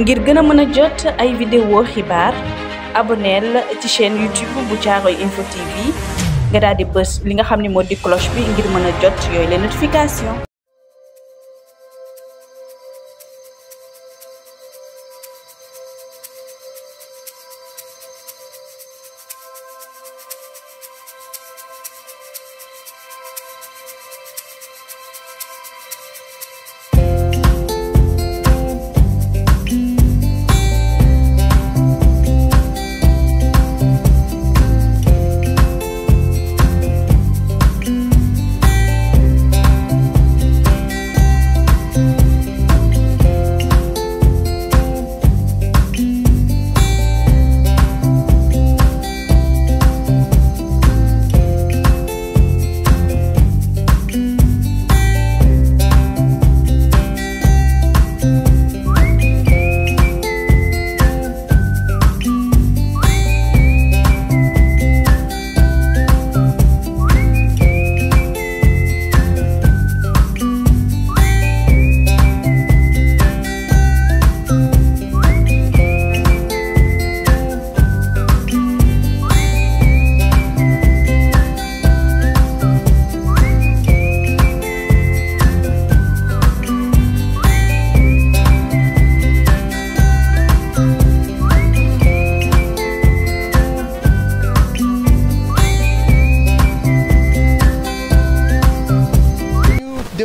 ngir gën a mën a jot ay vidéo xibaar aboneel ci chaîne YouTube bu Caaroy info TV nga daal di bës li nga xam ne moo di cloche bi ngir mën a jot yooyu les notification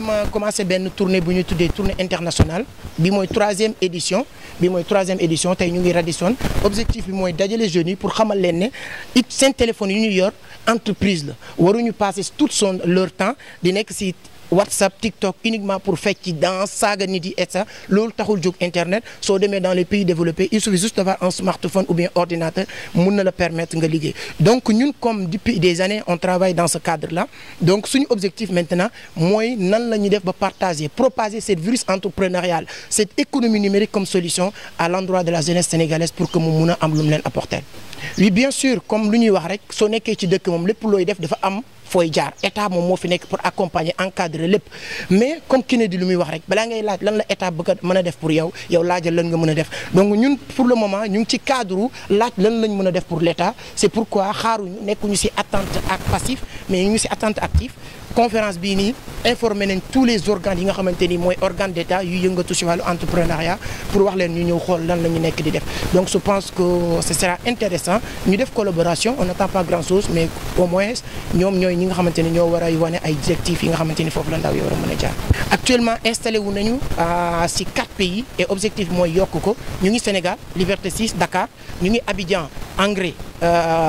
dama commencé benn tournée bu ñu tuddee tournée internationale bi mooy troisième édition bi mooy troisième édition tey ñu ngi Radisson. Objectif bi mooy dajale jeunes pour xamal leen ne it seen téléphone yu ñu yor entreprise la. Waruñu passer tout son leur temps di nekk si WhatsApp TikTok uniquement pour fecc danse saaga nit yi et ça loolu taxul jóg internet. Soo demee dans les pays développés il suffit juste d'avoir un smartphone ou bien ordinateur mun na la permettre nga donc ñun comme depuis des années on travaille dans ce cadre là donc suñu objectif maintenant mooy nan la ñuy partager propager cette virus entrepreneurial cette économie numérique comme solution à l'endroit de la jeunesse sénégalaise pour que mu mun apporter. Oui bien sûr comme lu ñuy wax rek soo nekkee ci dëkk moom lépp looy def dafa am fooy jaar. État pour accompagner encadrer mais comme ki ne di lu muy wax rek balaa état pour yow donc pour le moment ñu ngi ci cadre laaj lan lañ mën a def pour l'état. C'est pourquoi xaaruñu nekkuñu ci attente passif mais ñu ngi ci attente active conférence bii nii informé nañ tous les organes yi nga xamante ni mooy organe d'état yu yëngatu ci wàllu entrepreneuriat pour wax leen ñu ñëw xool lan la nekk di def. Donc je pense que ce sera intéressant ñu def collaboration on n'attend pas grand chose mais au moins ñoom ñooy ñi nga xamante ni ñoo war a wane ay directives yi nga xamante ni foofu la ndaw yi war a mën a jaar. Actuellement installé wu nañu ci quatre pays et objectif mooy yokk ko. Ñu ngi Sénégal Liberté 6 Dakar ñu ngi Abidjan Angré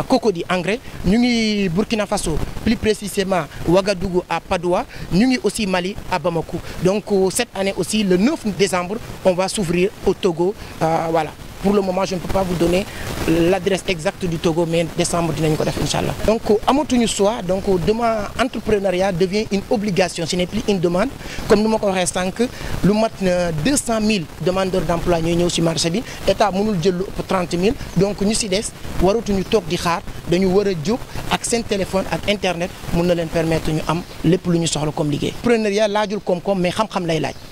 Cocody Angré ñu ngi Burkina Faso plus précisément Ouagadougou à Padoua ngi aussi Mali à Bamako. Donc cette année aussi le 9 décembre on va s'ouvrir au Togo euh, voilà pour le moment je ne peux pas vous donner l'adresse exacte du Togo mais décembre dinañ ko def inchallah donc amatuñu choix. Donc demain entrepreneuriat devient une obligation. Ce n'est plus une demande. Comme ni ma ko waxee sànq lu mat na 200 000 demandeurs d'emploi ñooy ñëw ci marché bi. État mënul jël lu ëpp 30 000 donc ñu ci des waratuñu toog di xaar. Dañu war a jóg ak téléphone ak internet. Mun na leen permettre ñu am lépp lu ñu soxla comme liggéey. mais